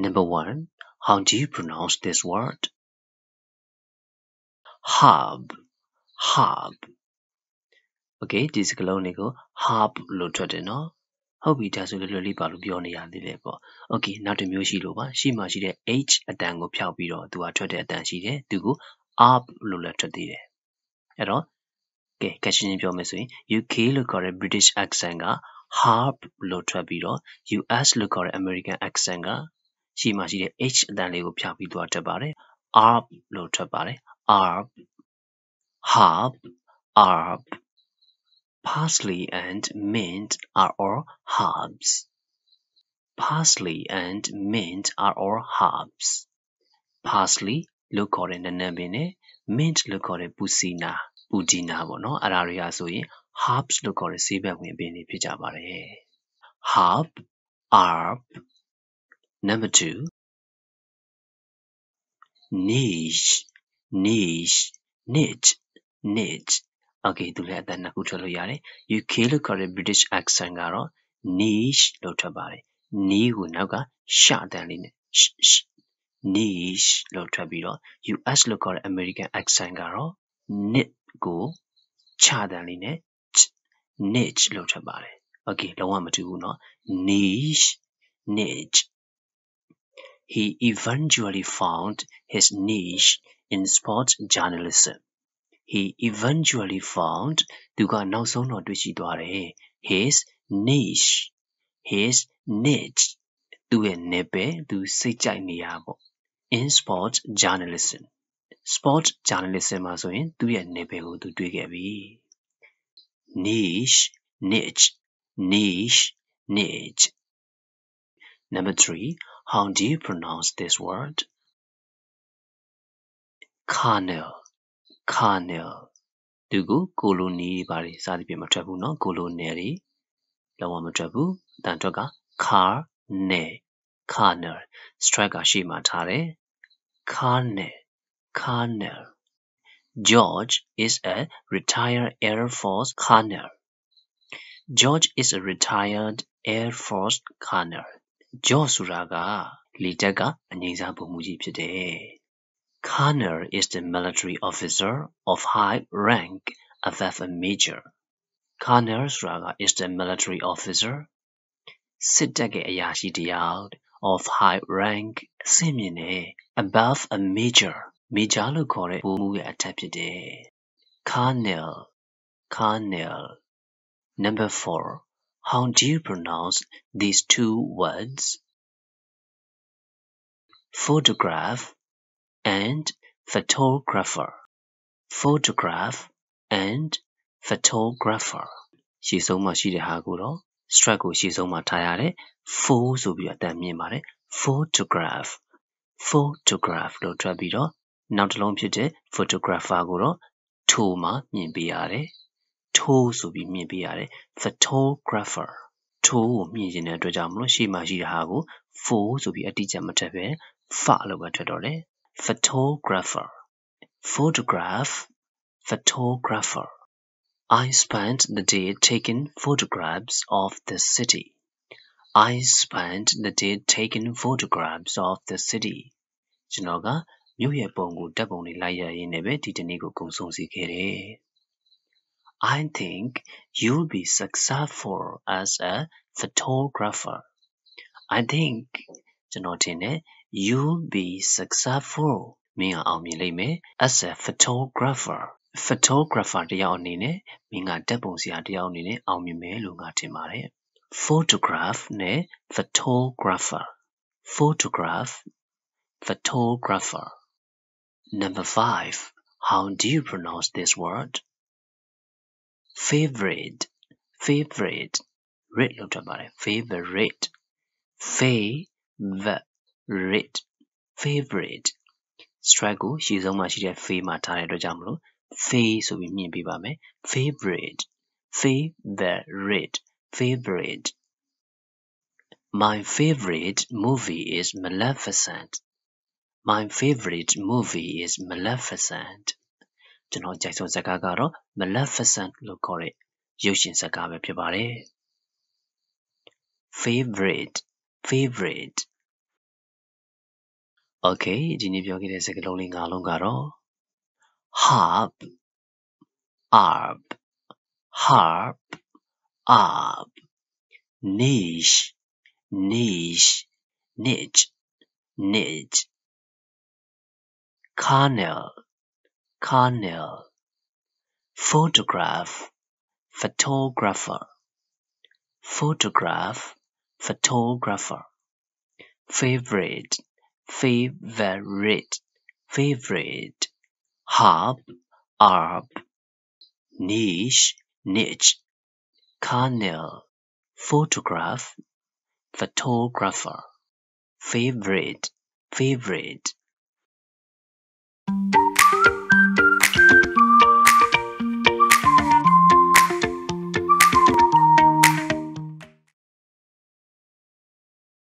Number one, how do you pronounce this word? Hub, hub. Okay ဒီစကားလုံးလေးကို hub လို့ထွက်တယ်နော်ဟုတ်ပြီဒါဆိုလွယ်လွယ်လေးပါလို့ပြောနေရသေးတယ်ပေါ့ Okay နောက်တစ်မျိုးရှိလို့ပါရှေ့မှာရှိတဲ့ h အတန်ကိုဖျောက်ပြီးတော့သူကထွက်တဲ့အတန်ရှိတယ်သူကို up လို့လည်းထွက်သေးတယ်အဲ့တော့ကဲကရှင်းပြောမယ်ဆိုရင် UK လို့ခေါ်တဲ့ British accent က harp လို့ထွက်ပြီးတော့ US လို့ခေါ်တဲ့ American accent က ရှေ့မှာရှိတဲ့ h အတန်လေးကိုဖျောက်ပြီးသွားထွက်ပါတယ် arp လို့ထွက်ပါတယ် arp harp arp parsley and mint are all herbs parsley and mint are all herbs parsley လို့ခေါ်တဲ့နနပင်နဲ့ mint လို့ခေါ်တဲ့ပူစီနာပူဒီနာပေါ့နော်အဲ့ဒါတွေကဆိုရင် herbs လို့ခေါ်တဲ့ဆေးဘက်ဝင်ပင်တွေဖြစ်ကြပါတယ် herb herb number 2 niche niche niche niche okay သူလည်းအတန်နှစ်ခုထွက်လို့ရတယ် UK လို့ခေါ်တဲ့ British accent ကတော့ niche လို့ထွက်ပါတယ် ni ကိုနောက်ကရှအတန်လေးနဲ့ niche လို့ထွက်ပြီးတော့ US လို့ခေါ်တဲ့ American accent ကတော့ nit ကိုခြတန်လေးနဲ့ niche လို့ထွက်ပါတယ် okay လုံးဝမတူဘူးเนาะ niche niche he eventually found his niche in sports journalism he eventually found သူကနောက်ဆုံးတော့တွေ့ရှိသွားတယ် his niche his niche သူ့ရဲ့နယ်ပယ်သူစိတ်ကြိုက်နေရပေါ့ in sports journalism sports journalism မှာဆိုရင်သူ့ရဲ့နယ်ပယ်ကိုသူတွေ့ခဲ့ပြီ niche niche niche niche number 3 how do you pronounce this word colonel colonel သူကိုကိုလိုနီဘာတွေစသဖြင့်မထွက်ဘူးเนาะကိုလိုနယ်တွေလုံးဝမထွက်ဘူးအတန်ထွက်က car နယ် colonel strike ကရှေ့မှာထားတယ် colonel colonel George is a retired Air Force colonel George is a retired Air Force colonel George ဆိုတာကလေတပ်ကအငြိမ်းစားဗိုလ်မှူးကြီးဖြစ်တယ် Colonel is the military officer of high rank above a major Colonel ဆိုတာက is the military officer စစ်တပ်ရဲ့အရာရှိတယောက် of high rank အဆင့်မြင့်တဲ့ above a major major လို့ခေါ်တဲ့ဗိုလ်မှူးရဲ့အထက်ဖြစ်တယ် Colonel Colonel number 4 how do you pronounce these two words photograph and photographer photograph and photographer ရှေ့ဆုံးမှာရှိတဲ့ဟာကိုတော့ strike ကိုရှေ့ဆုံးမှာထားရတယ် pho ဆိုပြီးအတန်မြင့်ပါတယ် photograph photograph လို့ထွက်ပြီးတော့နောက်တစ်လုံးဖြစ်တဲ့ photographer ကိုတော့ to မှာမြင့်ပေးရတယ် to ဆိုပြီးမြင့်ပေးရတယ် photographer to ကိုမြင့်ခြင်းတဲ့အတွက်ကြောင့်မလို့ရှေ့မှာရှိတဲ့ဟာကို pho ဆိုပြီးအတိအကျမထက်ပဲ fa လို့ပဲထွက်တော့တယ် photographer photograph photographer I spent the day taking photographs of the city. I spent the day taking photographs of the city. ကျွန်တော်ကမြို့ရဲ့ပုံကိုဓာတ်ပုံတွေလိုက်ရရင်းနဲ့ပဲဒီတနေ့ကိုကုံဆုံးစေခဲ့တယ် I think you'll be successful as a photographer. I think ကျွန်တော်ထင်တယ် you'll be successful မင်းအောင်မြင်လိမ့်မယ် as a photographer photographer တယောက်အနေနဲ့မင်းကဓာတ်ပုံဆရာတယောက်အနေနဲ့အောင်မြင်မယ်လို့ငါထင်ပါတယ် photograph နဲ့ photographer photograph photographer number 5 how do you pronounce this word favorite favorite rate လို့ထွက်ပါတယ် favorite favorite favorite strike ကိုရှေ့ဆုံးမှာရှိတဲ့ fa မှာထားတဲ့အတွက်ကြောင့်မလို့ fa ဆိုပြီးမြင်ပေးပါမယ် favorite favorite favorite my favorite movie is Maleficent my favorite movie is Maleficent ကျွန်တော်ကြိုက်ဆုံးဇာတ်ကားကတော့ Maleficent လို့ခေါ်တဲ့ရုပ်ရှင်ဇာတ်ကားပဲဖြစ်ပါတယ် favorite favorite Okay ဒီနေ့ပြောခဲ့တဲ့စကားလုံးလေး၅လုံးကတော့ harp arb harp arb niche niche niche niche carnel carnel photograph photographer. Photograph photographer. Favorite favorite favorite. Harp arb niche niche. Carnel photograph photographer. Favorite favorite